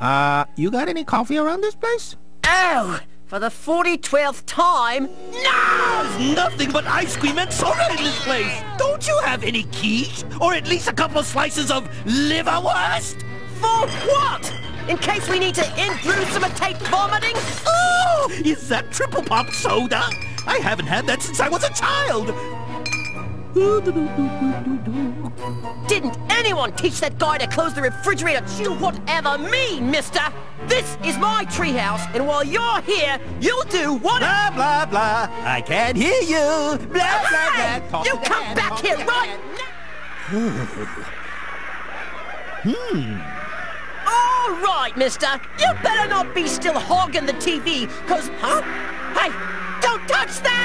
Uh, you got any coffee around this place? Oh, for the 40-12th time? No! There's nothing but ice cream and soda in this place. Don't you have any quiche? Or at least a couple of slices of liverwurst? For what? In case we need to intrusivitate vomiting? Oh, is that triple pop soda? I haven't had that since I was a child. Didn't anyone teach that guy to close the refrigerator to whatever me, mister? This is my treehouse, and while you're here, you'll do what... Blah, blah, blah. I can't hear you. Blah, blah, blah. You come man, back here right now! All right, mister. You better not be still hogging the TV, cause... Huh? Hey, don't touch that!